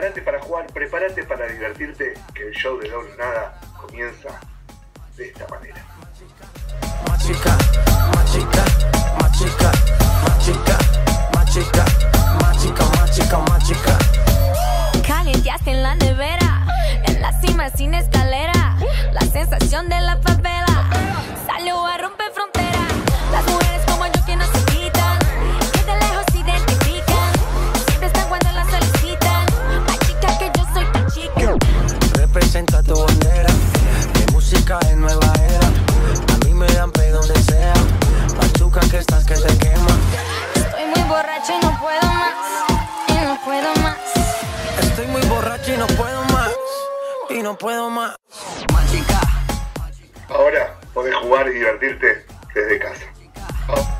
Prepárate para jugar, prepárate para divertirte, que el show de Doble Nada comienza de esta manera. Machica, machica, machica, machica, machica, machica, machica, machica. Calienteaste en la nevera, en la cima sin escalera. La sensación de la favela música en nueva era. A mí me dan pe donde sea. Machuca que estás que te quema. Estoy muy borracha y no puedo más, y no puedo más. Estoy muy borracho y no puedo más. Y no puedo más. Machica, Ahora podés jugar y divertirte desde casa.